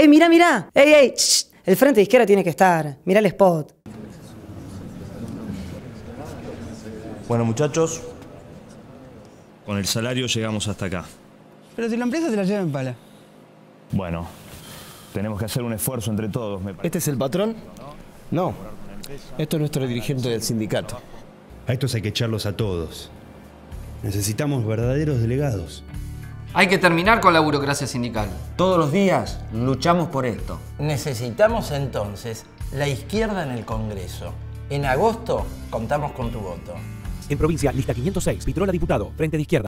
¡Ey, mira, mira! ¡Ey, ey! shh. El frente de izquierda tiene que estar. Mira el spot. Bueno, muchachos, con el salario llegamos hasta acá. Pero si la empresa se la lleva en pala. Bueno, tenemos que hacer un esfuerzo entre todos, me parece. ¿Este es el patrón? No. Esto es nuestro dirigente del sindicato. A estos hay que echarlos a todos. Necesitamos verdaderos delegados. Hay que terminar con la burocracia sindical. Todos los días luchamos por esto. Necesitamos entonces la izquierda en el Congreso. En agosto contamos con tu voto. En provincia, lista 506, Vitrola Diputado, Frente de Izquierda.